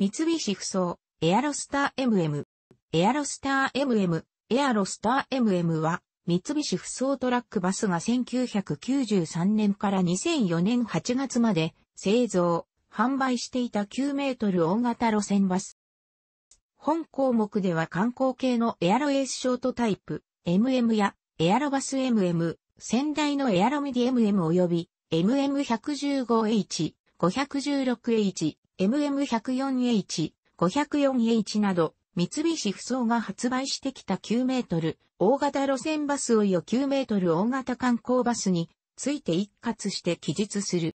三菱不走、エアロスター MM。エアロスター MM、エアロスター MM は、三菱不走トラックバスが1993年から2004年8月まで製造、販売していた9メートル大型路線バス。本項目では観光系のエアロエースショートタイプ、MM やエアロバス MM、先代のエアロミディ MM 及び MM115H、516H、MM104H、504H など、三菱不走が発売してきた9メートル、大型路線バスをよ9メートル大型観光バスについて一括して記述する。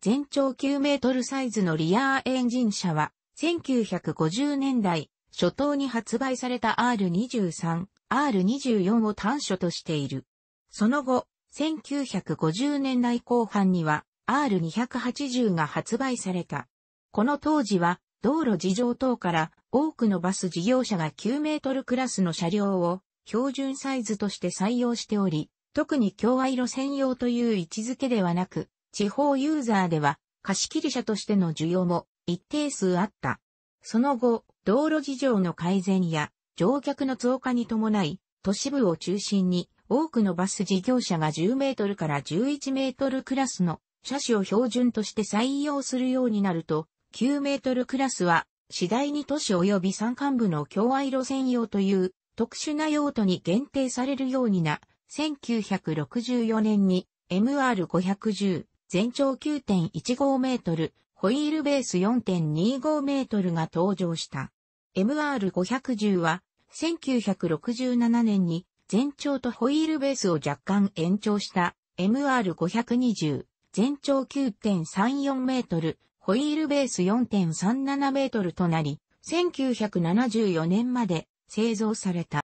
全長9メートルサイズのリアーエンジン車は、1950年代初頭に発売された R23、R24 を単書としている。その後、1950年代後半には R280 が発売された。この当時は道路事情等から多くのバス事業者が9メートルクラスの車両を標準サイズとして採用しており、特に共愛路専用という位置づけではなく、地方ユーザーでは貸切車としての需要も一定数あった。その後、道路事情の改善や乗客の増加に伴い、都市部を中心に多くのバス事業者が10メートルから11メートルクラスの車種を標準として採用するようになると、9メートルクラスは次第に都市及び山間部の共愛路線用という特殊な用途に限定されるようにな、1964年に MR510 全長9.15メートル、ホイールベース4.25メートルが登場した。MR510 は1967年に全長とホイールベースを若干延長した MR520 全長9.34メートル、ホイールベース4.37メートルとなり、1974年まで製造された。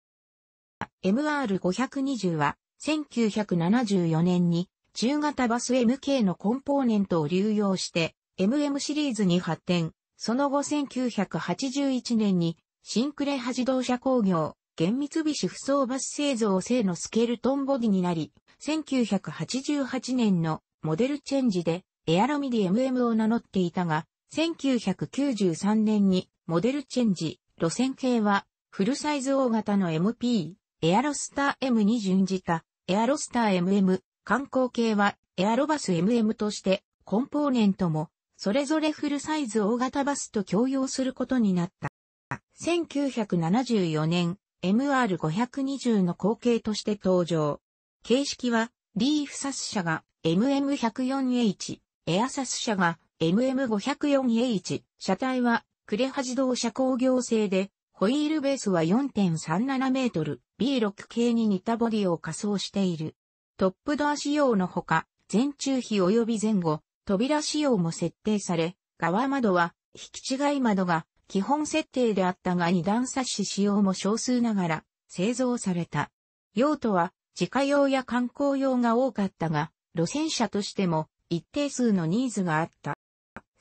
MR520 は1974年に中型バス MK のコンポーネントを流用して MM シリーズに発展、その後1981年にシンクレハ自動車工業、現三菱不走バス製造製のスケルトンボディになり、1988年のモデルチェンジでエアロミディ MM を名乗っていたが、1993年にモデルチェンジ、路線系はフルサイズ大型の MP、エアロスター M に準じたエアロスター MM、観光系はエアロバス MM としてコンポーネントもそれぞれフルサイズ大型バスと共用することになった。1974年、MR520 の後継として登場。形式は、リーフサス社が MM104H、エアサス社が MM504H、車体はクレハ自動車工業製で、ホイールベースは4.37メートル、B6 系に似たボディを仮装している。トップドア仕様のほか、前中比及び前後、扉仕様も設定され、側窓は引き違い窓が基本設定であったが二段サッシ使用も少数ながら製造された。用途は自家用や観光用が多かったが、路線車としても一定数のニーズがあった。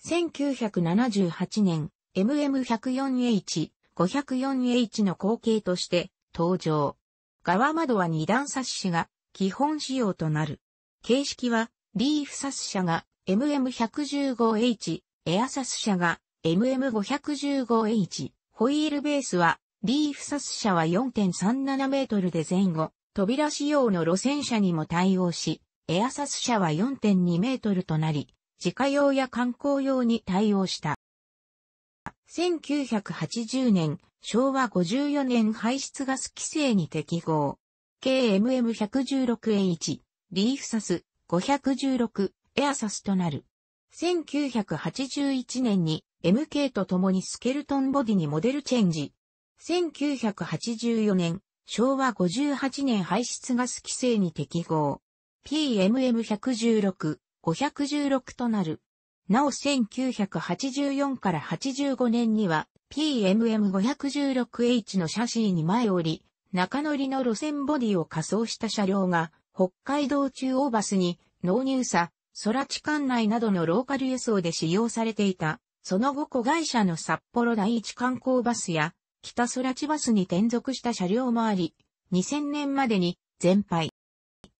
1978年、MM104H、504H の後継として登場。側窓は二段サッシが基本仕様となる。形式はリーフサス車が MM115H、エアサス車が MM515H、ホイールベースは、リーフサス車は4.37メートルで前後、扉仕様の路線車にも対応し、エアサス車は4.2メートルとなり、自家用や観光用に対応した。1980年、昭和54年排出ガス規制に適合。KMM116H、リーフサス516、エアサスとなる。1981年に MK と共にスケルトンボディにモデルチェンジ。1984年、昭和58年排出ガス規制に適合。PMM116、516となる。なお1984から85年には PMM516H のシャシーに前折り、中乗りの路線ボディを仮装した車両が北海道中央バスに納入さ、空地管内などのローカル輸送で使用されていたその後子会社の札幌第一観光バスや北空地バスに転属した車両もあり、2000年までに全廃。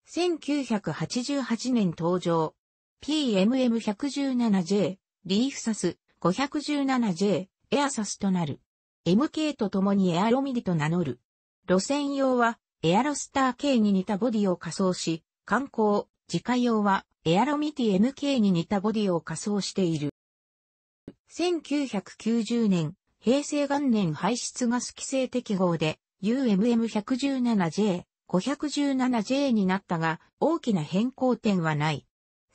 1988年登場。PMM117J、リーフサス 517J、エアサスとなる。MK と共にエアロミディと名乗る。路線用はエアロスター K に似たボディを仮装し、観光、自家用はエアロミティ MK に似たボディを仮装している。1990年、平成元年排出ガス規制適合で UMM117J、517J になったが、大きな変更点はない。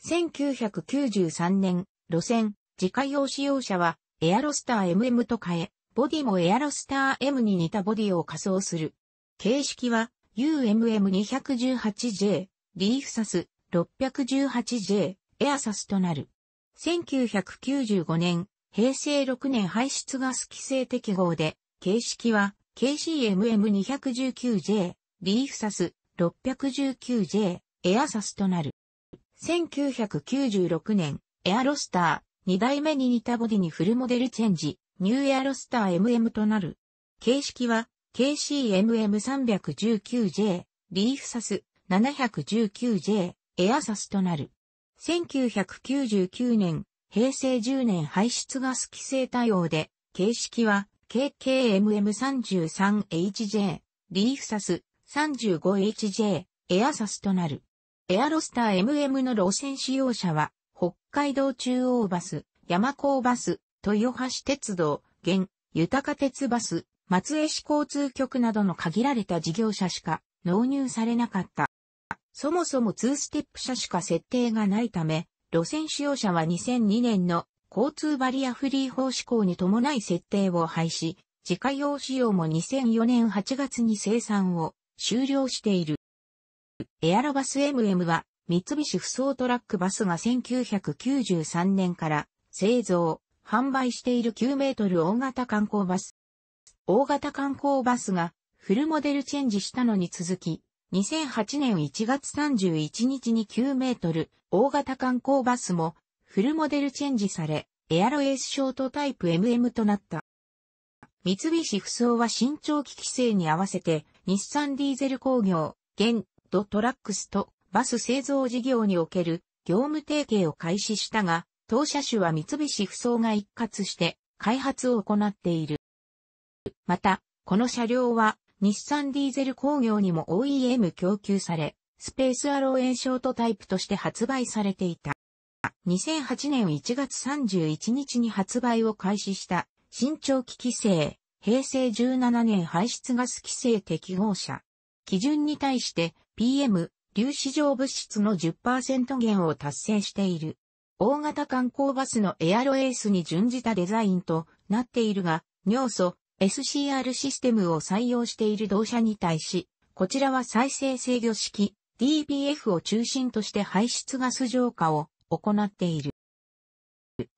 1993年、路線、自家用使用者は、エアロスター MM と変え、ボディもエアロスター M に似たボディを仮装する。形式は、UMM218J、リーフサス 618J、エアサスとなる。1995年、平成6年排出ガス規制適合で、形式は KCMM219J、リーフサス 619J、エアサスとなる。1996年、エアロスター、2代目に似たボディにフルモデルチェンジ、ニューエアロスター MM となる。形式は KCMM319J、リーフサス 719J、エアサスとなる。1999年、平成10年排出ガス規制対応で、形式は KKMM33HJ、リーフサス 35HJ、エアサスとなる。エアロスター MM の路線使用者は、北海道中央バス、山高バス、豊橋鉄道、現、豊鉄バス、松江市交通局などの限られた事業者しか納入されなかった。そもそも2ステップ車しか設定がないため、路線使用者は2002年の交通バリアフリー法施行に伴い設定を廃止、自家用使用も2004年8月に生産を終了している。エアロバス MM は三菱不走トラックバスが1993年から製造、販売している9メートル大型観光バス。大型観光バスがフルモデルチェンジしたのに続き、2008年1月31日に9メートル大型観光バスもフルモデルチェンジされ、エアロエースショートタイプ MM となった。三菱不走は新長期規制に合わせて日産ディーゼル工業、現ドトラックスとバス製造事業における業務提携を開始したが、当車種は三菱不走が一括して開発を行っている。また、この車両は日産ディーゼル工業にも OEM 供給され、スペースアローエンショートタイプとして発売されていた。2008年1月31日に発売を開始した新長期規制、平成17年排出ガス規制適合車。基準に対して PM、粒子状物質の10%減を達成している。大型観光バスのエアロエースに準じたデザインとなっているが、尿素、SCR システムを採用している同社に対し、こちらは再生制御式 DPF を中心として排出ガス浄化を行っている。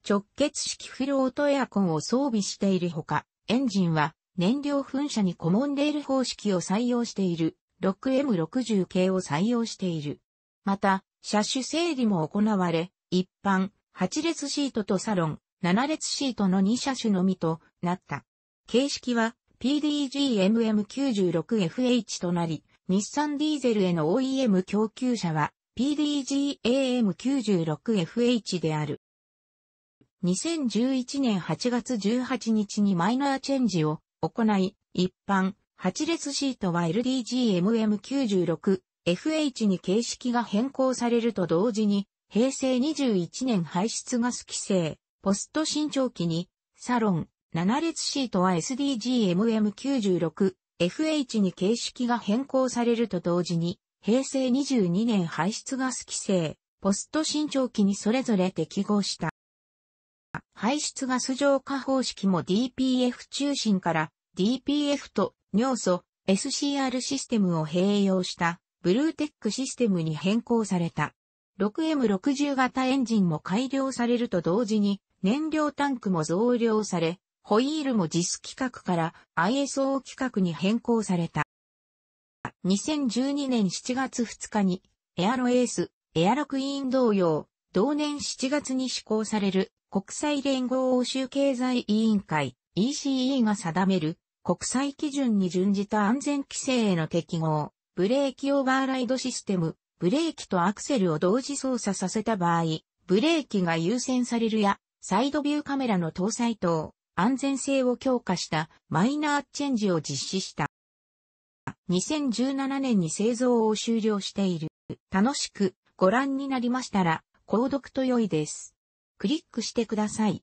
直結式フルオートエアコンを装備しているほか、エンジンは燃料噴射にコモンレール方式を採用している 6M60 系を採用している。また、車種整理も行われ、一般、8列シートとサロン、7列シートの2車種のみとなった。形式は PDG-MM96FH となり、日産ディーゼルへの OEM 供給車は PDG-AM96FH である。2011年8月18日にマイナーチェンジを行い、一般、8列シートは LDGMM96FH に形式が変更されると同時に、平成21年排出ガス規制、ポスト新長期に、サロン、7列シートは SDGMM96FH に形式が変更されると同時に、平成22年排出ガス規制、ポスト新長期にそれぞれ適合した。排出ガス浄化方式も DPF 中心から DPF と尿素 SCR システムを併用したブルーテックシステムに変更された。6M60 型エンジンも改良されると同時に燃料タンクも増量され、ホイールも JIS 規格から ISO 規格に変更された。2012年7月2日にエアロエース、エアロクイーン同様、同年7月に施行される国際連合欧州経済委員会 ECE が定める国際基準に準じた安全規制への適合、ブレーキオーバーライドシステム、ブレーキとアクセルを同時操作させた場合、ブレーキが優先されるや、サイドビューカメラの搭載等、安全性を強化したマイナーチェンジを実施した。2017年に製造を終了している。楽しくご覧になりましたら、購読と良いです。クリックしてください。